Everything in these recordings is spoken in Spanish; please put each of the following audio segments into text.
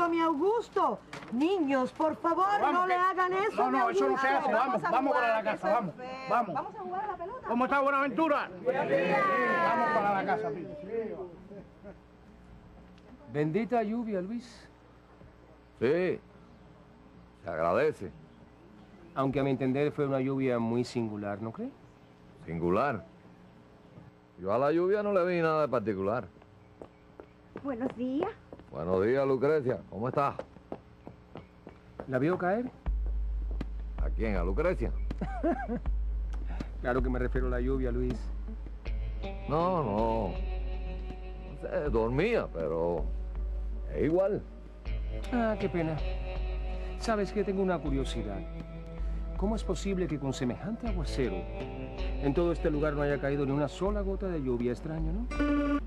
Augusto. Niños, por favor, Vamos, no le hagan eso. No, no, mi eso no se hace. Vamos, a vamos jugar, para la casa, vamos. Vamos. Vamos a jugar a la pelota. ¿Cómo está Buenaventura? Vamos para la casa, Pito. Bendita lluvia, Luis. Sí, se agradece. Aunque a mi entender fue una lluvia muy singular, ¿no cree? Singular. Yo a la lluvia no le vi nada de particular. Buenos días. Buenos días, Lucrecia. ¿Cómo estás? ¿La vio caer? ¿A quién? ¿A Lucrecia? Claro que me refiero a la lluvia, Luis. No, no. No sé, dormía, pero es igual. Ah, qué pena. Sabes que tengo una curiosidad. ¿Cómo es posible que con semejante aguacero en todo este lugar no haya caído ni una sola gota de lluvia? Extraño, ¿no?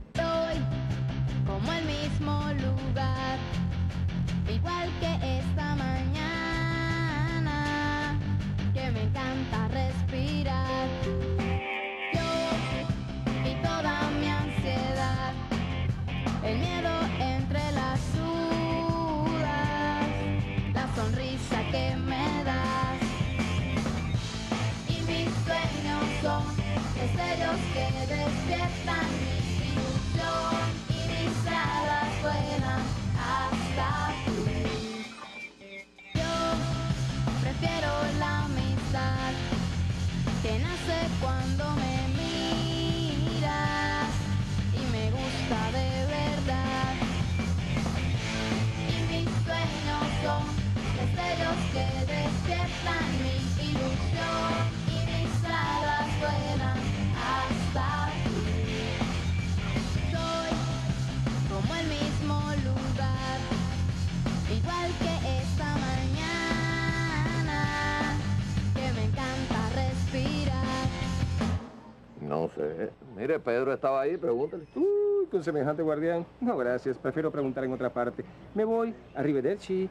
No sé. Mire, Pedro estaba ahí, pregúntale. Uy, con semejante guardián. No, gracias. Prefiero preguntar en otra parte. Me voy. Arrivederci.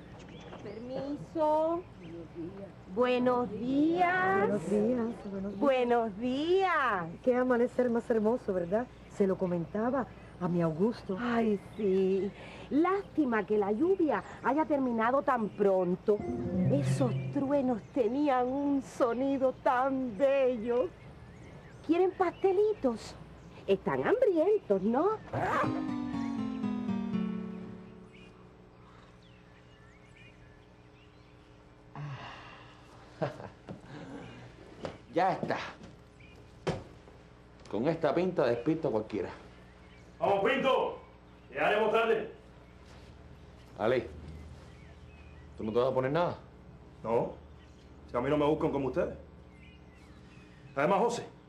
Permiso. Buenos días. Buenos días, buenos días. Buenos días. Qué amanecer más hermoso, ¿verdad? Se lo comentaba a mi Augusto. Ay, sí. Lástima que la lluvia haya terminado tan pronto. Esos truenos tenían un sonido tan bello. ¿Quieren pastelitos? Están hambrientos, ¿no? Ya está. Con esta pinta despisto a cualquiera. ¡Vamos, Pinto! Ya haremos tarde. Ale, ¿tú no te vas a poner nada? No, si a mí no me buscan como ustedes. Además, José,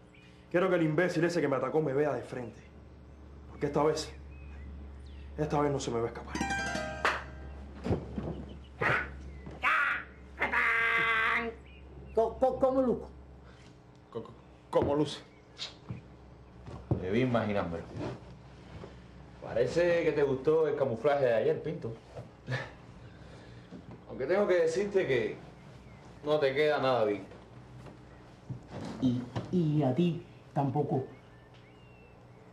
quiero que el imbécil ese que me atacó me vea de frente. Porque esta vez, esta vez no se me va a escapar. ¿Cómo, cómo- cómo Luco? Co- co- ¿Cómo luce? Debí imaginármelo. Parece que te gustó el camuflaje de ayer, Pinto. Aunque tengo que decirte que no te queda nada bien. Y, y a ti tampoco.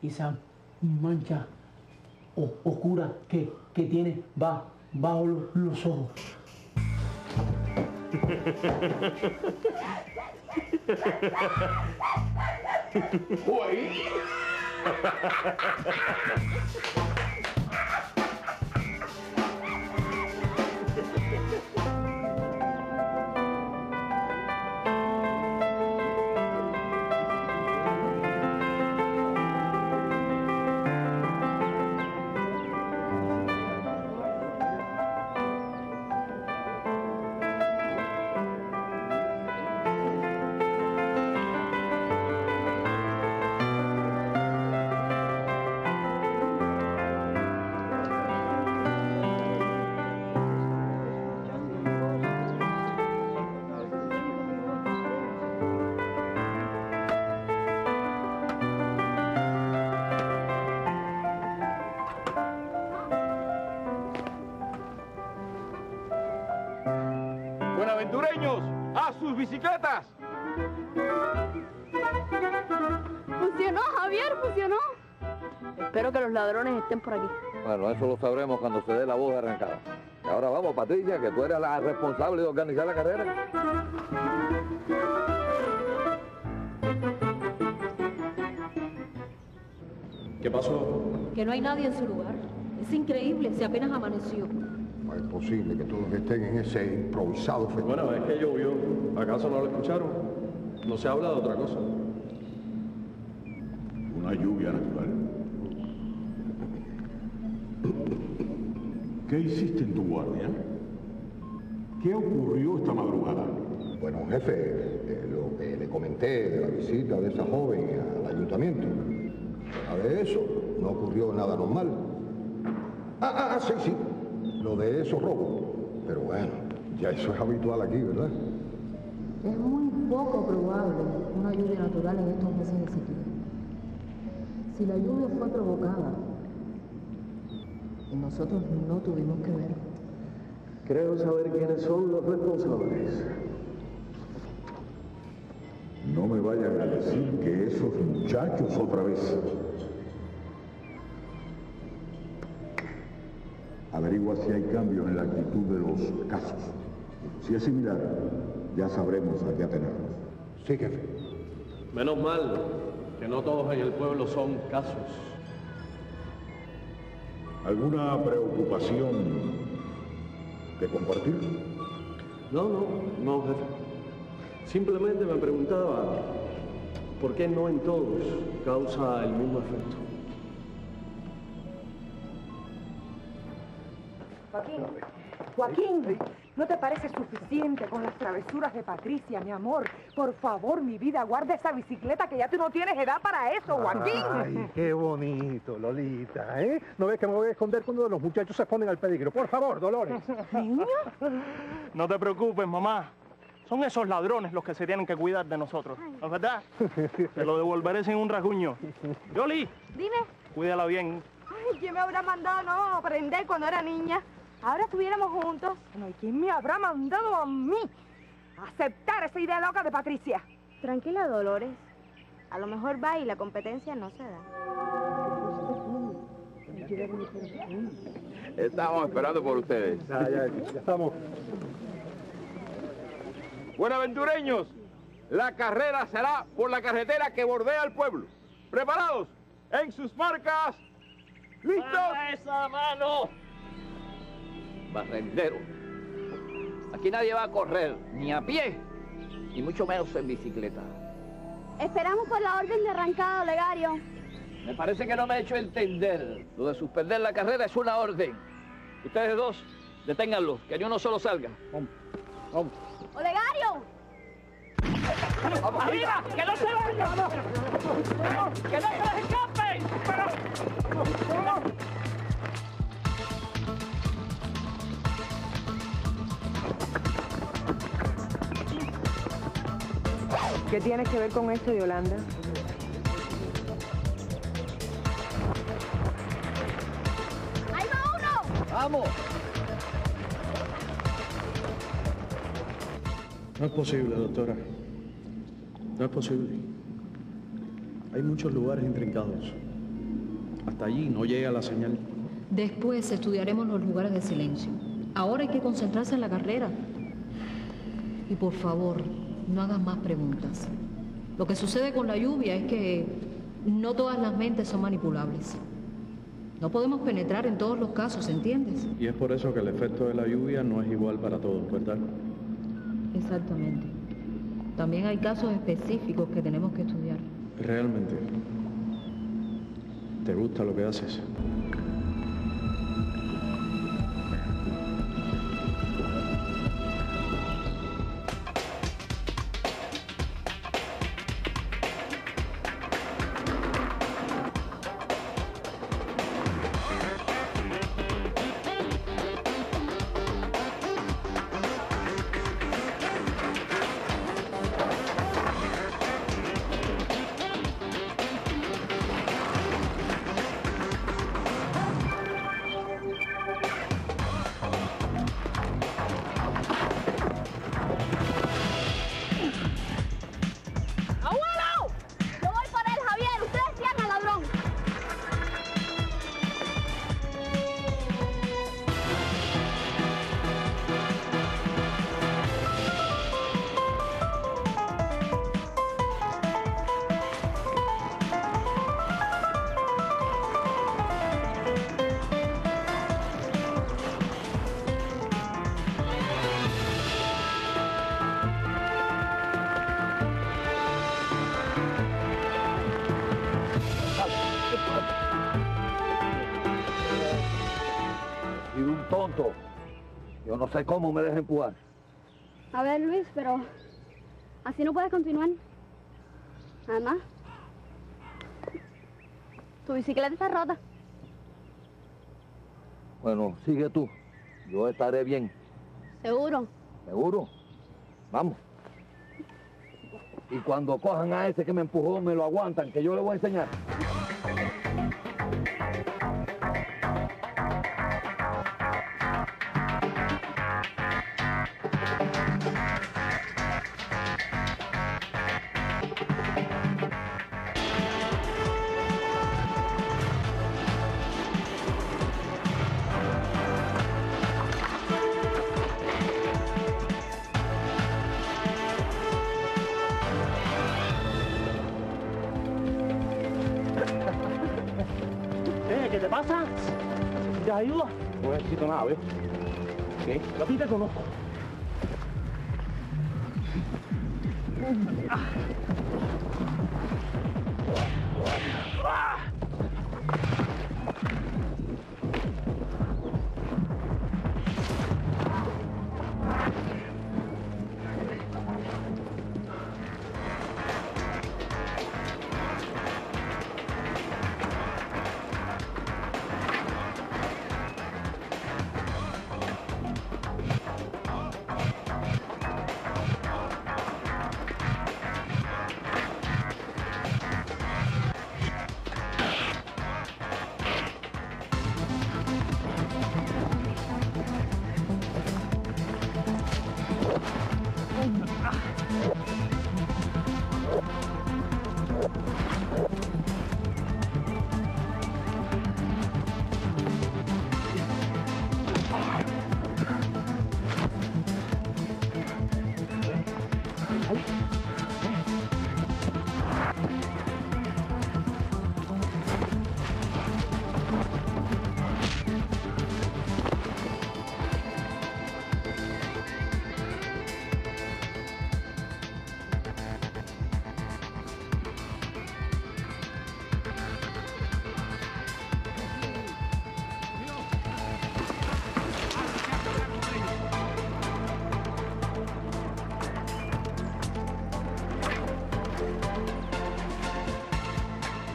Esa mancha oscura que, que tiene va, bajo los, los ojos. Buenaventureños, a sus bicicletas. Funcionó, Javier, funcionó. Espero que los ladrones estén por aquí. Bueno, eso lo sabremos cuando se dé la voz de arrancada. ahora vamos, Patricia, que tú eres la responsable de organizar la carrera. ¿Qué pasó? Que no hay nadie en su lugar. Es increíble, se apenas amaneció. Posible que todos estén en ese improvisado festival. Bueno, es que llovió. ¿Acaso no lo escucharon? No se habla de otra cosa. Una lluvia natural. ¿Qué hiciste en tu guardia? ¿Qué ocurrió esta madrugada? Bueno, jefe, eh, lo que le comenté de la visita de esa joven al ayuntamiento. A de eso, no ocurrió nada normal. Ah, ah, ah, sí, sí. Lo de esos robos. Pero bueno, ya eso es habitual aquí, ¿verdad? Es muy poco probable una lluvia natural en estos meses de sequía. Si la lluvia fue provocada, nosotros no tuvimos que ver. Creo saber quiénes son los responsables. No me vayan a decir que esos muchachos otra vez. Averigua si hay cambios en la actitud de los casos. Si es similar, ya sabremos a qué atenernos. Sí, jefe. Menos mal que no todos en el pueblo son casos. ¿Alguna preocupación que compartir? No, no, no, jefe. Simplemente me preguntaba por qué no en todos causa el mismo efecto. Joaquín, ¿no te parece suficiente con las travesuras de Patricia, mi amor? Por favor, mi vida, guarda esa bicicleta que ya tú no tienes edad para eso, Joaquín. Ay, qué bonito, Lolita, ¿eh? ¿No ves que me voy a esconder cuando los muchachos se ponen al peligro? Por favor, Dolores. ¿Niño? No te preocupes, mamá. Son esos ladrones los que se tienen que cuidar de nosotros, ¿no es verdad? Te lo devolveré sin un rasguño. Yoli, Dime. cuídala bien. Ay, ¿quién me habrá mandado no aprender cuando era niña? Ahora estuviéramos juntos. Bueno, ¿y quién me habrá mandado a mí a aceptar esa idea loca de Patricia? Tranquila, Dolores. A lo mejor va y la competencia no se da. Estamos esperando por ustedes. Ya, ya, ya estamos. Buenaventureños, la carrera será por la carretera que bordea el pueblo. ¿Preparados? En sus marcas. ¿Listos? esa mano! Barrendero. Aquí nadie va a correr, ni a pie, y mucho menos en bicicleta. Esperamos por la orden de arrancada, Olegario. Me parece que no me he hecho entender. Lo de suspender la carrera es una orden. Ustedes dos, deténganlo, que ni uno solo salga. ¡Olegario! ¡Arriba! ¡Que no se vayan! ¡Que no se les escapen! ¿Qué tienes que ver con esto, Yolanda? ¡Ahí va uno! ¡Vamos! No es posible, doctora. No es posible. Hay muchos lugares intrincados. Hasta allí no llega la señal. Después estudiaremos los lugares de silencio. Ahora hay que concentrarse en la carrera. Y por favor, no hagas más preguntas. Lo que sucede con la lluvia es que no todas las mentes son manipulables. No podemos penetrar en todos los casos, ¿entiendes? Y es por eso que el efecto de la lluvia no es igual para todos, ¿verdad? Exactamente. También hay casos específicos que tenemos que estudiar. Realmente. ¿Te gusta lo que haces? Sé cómo me deja empujar. A ver, Luis, pero así no puedes continuar. Además, tu bicicleta está rota. Bueno, sigue tú. Yo estaré bien. Seguro. ¿Seguro? Vamos. Y cuando cojan a ese que me empujó, me lo aguantan, que yo le voy a enseñar. Eh, ¿qué te pasa? ¿Te ayuda? No necesito nada, ¿ves? ¿Qué? Yo a ti te conozco.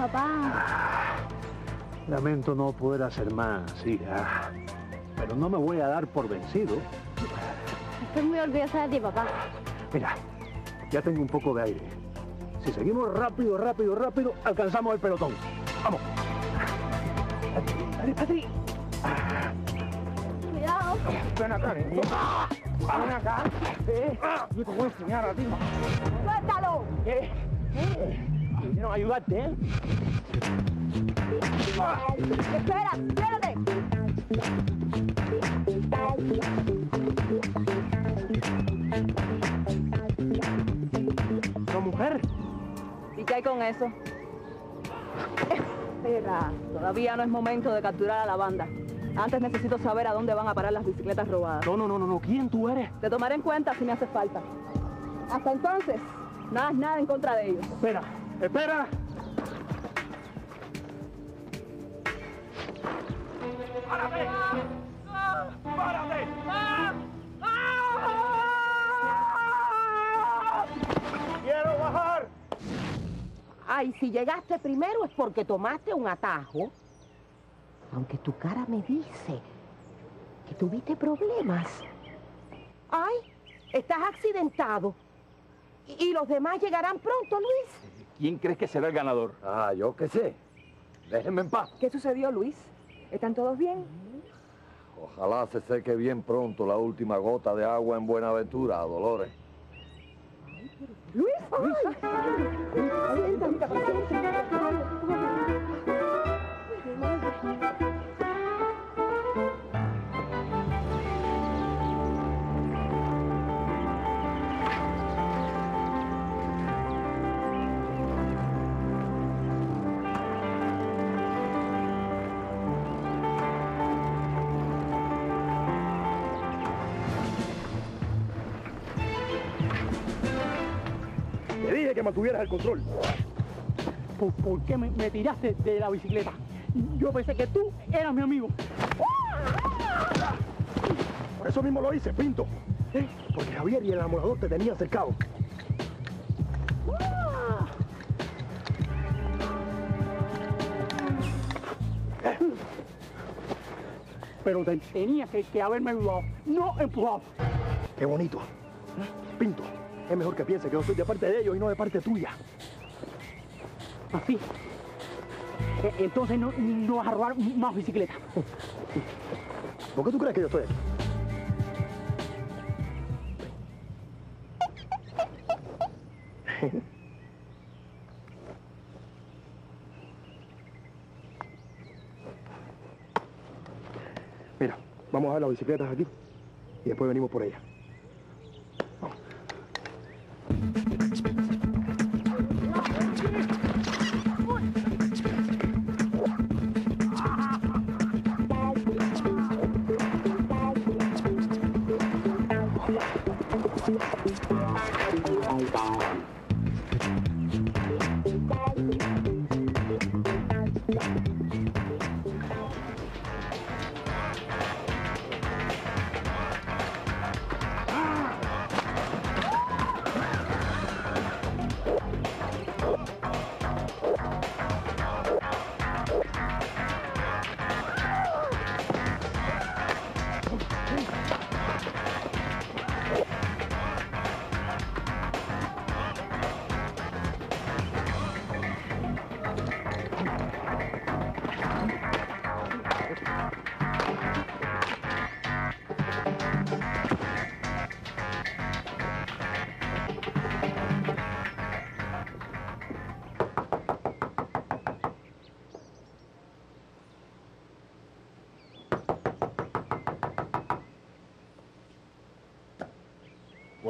Papá, Lamento no poder hacer más, hija. Pero no me voy a dar por vencido. estoy muy orgullosa de ti, papá. Mira, ya tengo un poco de aire. Si seguimos rápido, rápido, rápido, alcanzamos el pelotón. Vamos. Dale, Patri. Cuidado. Ven acá, niño. Ven acá. Eh, yo te voy a enseñar a ti. ¡Suéltalo! ¿Qué? Vinieron a ayudarte, ¿eh? Espera, espérate. ¿No, mujer? ¿Y qué hay con eso? Espera, todavía no es momento de capturar a la banda. Antes necesito saber a dónde van a parar las bicicletas robadas. No, no, no, no, no. ¿Quién tú eres? Te tomaré en cuenta si me hace falta. Hasta entonces, no hagas nada en contra de ellos. Espera, espera. ¡Párate! ¡Párate! ¡Quiero bajar! Ay, si llegaste primero es porque tomaste un atajo. Aunque tu cara me dice que tuviste problemas. Ay, estás accidentado. Y, y los demás llegarán pronto, Luis. ¿Quién crees que será el ganador? Ah, yo qué sé. Déjenme en paz. ¿Qué sucedió, Luis? ¿Están todos bien? Ojalá se seque bien pronto la última gota de agua en Buenaventura, Dolores. Luis, que mantuvieras el control. ¿Por, por qué me, me tiraste de la bicicleta? Yo pensé que tú eras mi amigo. Por eso mismo lo hice, Pinto. ¿Eh? Porque Javier y el enamorador te tenían cercado. Pero te- tenía que, que haberme ayudado, no empujado. Qué bonito. Pinto, es mejor que piense que yo soy de parte de ellos y no de parte tuya. Así. E- Entonces no, no vas a robar más bicicletas. ¿Por qué tú crees que yo estoy aquí? Mira, vamos a ver las bicicletas aquí y después venimos por ellas.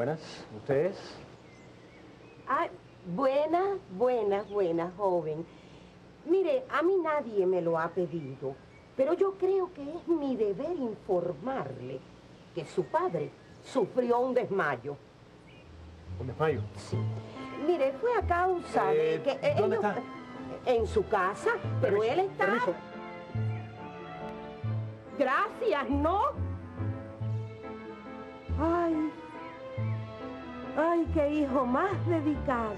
Buenas, ¿ustedes? Ay, buenas, buenas, buenas, joven. Mire, a mí nadie me lo ha pedido, pero yo creo que es mi deber informarle que su padre sufrió un desmayo. ¿Un desmayo? Sí. Mire, fue a causa Eh, de que... eh, ¿dónde ellos- está? En su casa, pero Permiso, él está... permiso. Gracias, ¿no? Ay, ay, qué hijo más dedicado.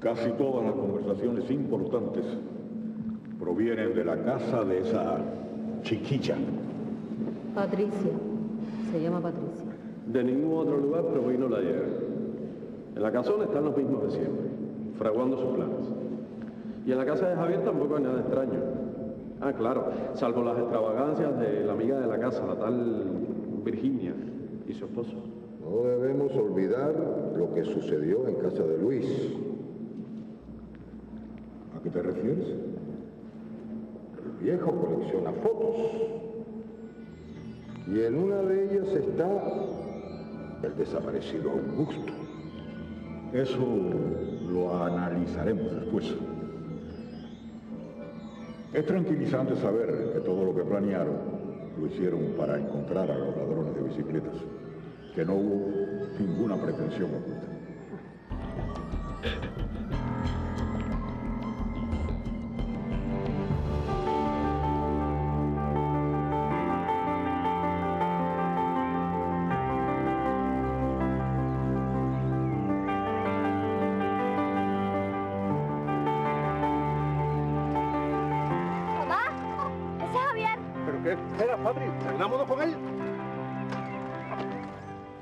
Casi todas las conversaciones importantes provienen de la casa de esa chiquilla. Patricia. Se llama Patricia. De ningún otro lugar provino la idea. En la casona están los mismos de siempre, fraguando sus planes. Y en la casa de Javier tampoco hay nada extraño. Ah, claro, salvo las extravagancias de la amiga de la casa, la tal Virginia y su esposo. No debemos olvidar lo que sucedió en casa de Luis. ¿A qué te refieres? El viejo colecciona fotos. Y en una de ellas está el desaparecido Augusto. Eso lo analizaremos después. Es tranquilizante saber que todo lo que planearon lo hicieron para encontrar a los ladrones de bicicletas, que no hubo ninguna pretensión oculta.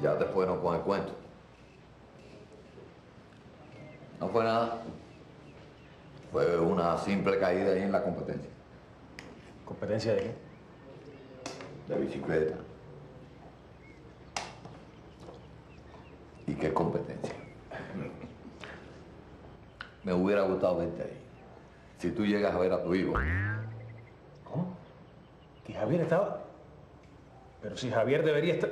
Ya te fueron con el cuento. No fue nada. Fue una simple caída ahí en la competencia. ¿Competencia de qué? De bicicleta. ¿Y qué competencia? Me hubiera gustado verte ahí. Si tú llegas a ver a tu hijo. ¿Cómo? ¿Que Javier estaba? Pero si Javier debería estar...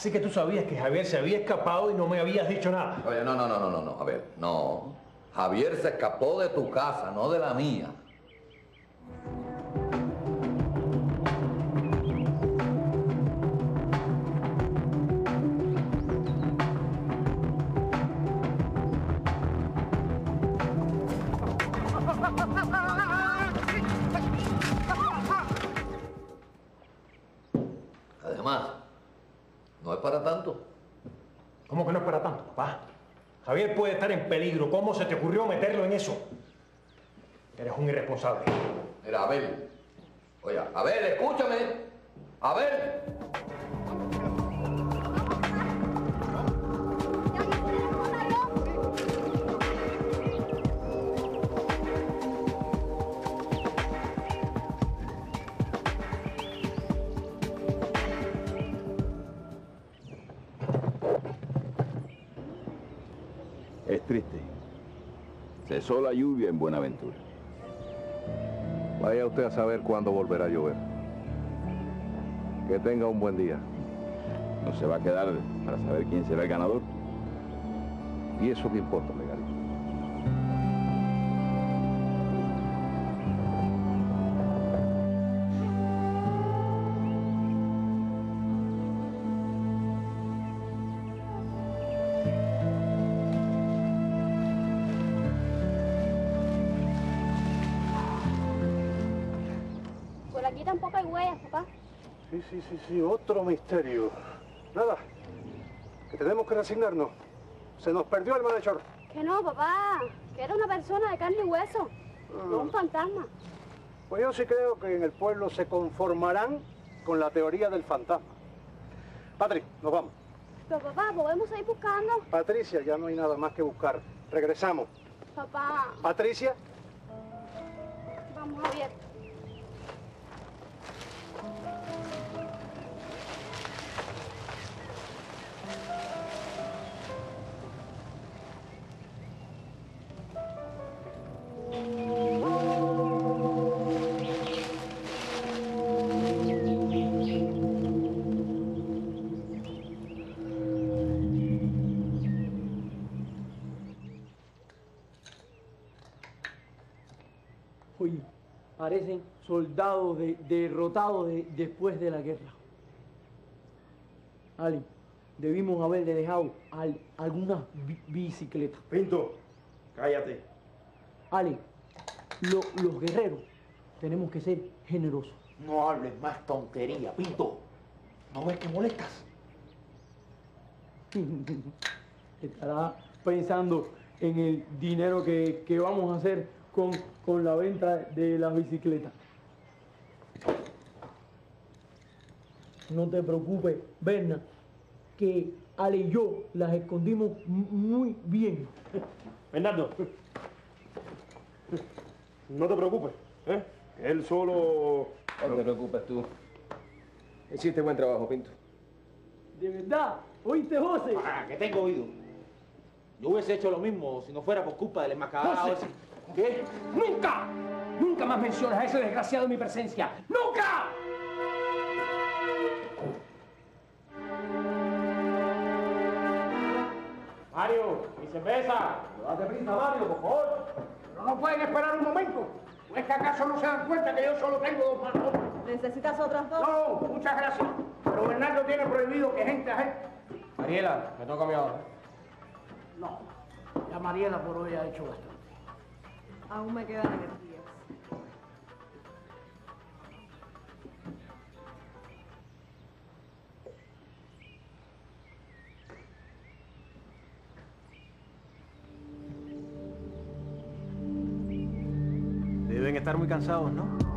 Así que tú sabías que Javier se había escapado y no me habías dicho nada. Oye, no, no, no, no, no, no. A ver, no. Javier se escapó de tu casa, no de la mía. Javier puede estar en peligro. ¿Cómo se te ocurrió meterlo en eso? Eres un irresponsable. Mira, Abel. Oye, Abel, escúchame. Abel. Cesó la lluvia en Buenaventura. Vaya usted a saber cuándo volverá a llover. Que tenga un buen día. No se va a quedar para saber quién será el ganador. ¿Y eso qué importa, Legarito? Sí, sí, otro misterio. Nada, que tenemos que resignarnos. Se nos perdió el malhechor. Que no, papá. Que era una persona de carne y hueso. No un fantasma. Pues yo sí creo que en el pueblo se conformarán con la teoría del fantasma. Patri, nos vamos. Pero papá, podemos seguir buscando. Patricia, ya no hay nada más que buscar. Regresamos. Papá, Patricia, vamos a soldados de- derrotados de- después de la guerra. Ali, debimos haberle dejado al- algunas bi- bicicletas. Pinto, cállate. Ali, lo- los guerreros tenemos que ser generosos. No hables más tontería, Pinto. ¿No ves que molestas? Estará pensando en el dinero que, que vamos a hacer con, con la venta de las bicicletas. No te preocupes, Berna, que Ale y yo las escondimos muy bien. Bernardo. No te preocupes, ¿eh? Él solo... No te preocupes tú. Hiciste buen trabajo, Pinto. De verdad, ¿oíste, José? Ah, que tengo oído. Yo hubiese hecho lo mismo si no fuera por culpa del enmascarado José. ese. ¿Qué? ¡Nunca! ¡Nunca más mencionas a ese desgraciado en mi presencia! ¡Nunca! Mario, mi cerveza. Date prisa, Mario, por favor. ¿No nos pueden esperar un momento? ¿O es que acaso no se dan cuenta que yo solo tengo dos manos? ¿Necesitas otras dos? No, muchas gracias. Pero Bernardo tiene prohibido que gente a gente... Mariela, me toca a mí ahora. No, ya Mariela por hoy ha hecho bastante. Aún me quedan energías. Cansados, ¿no?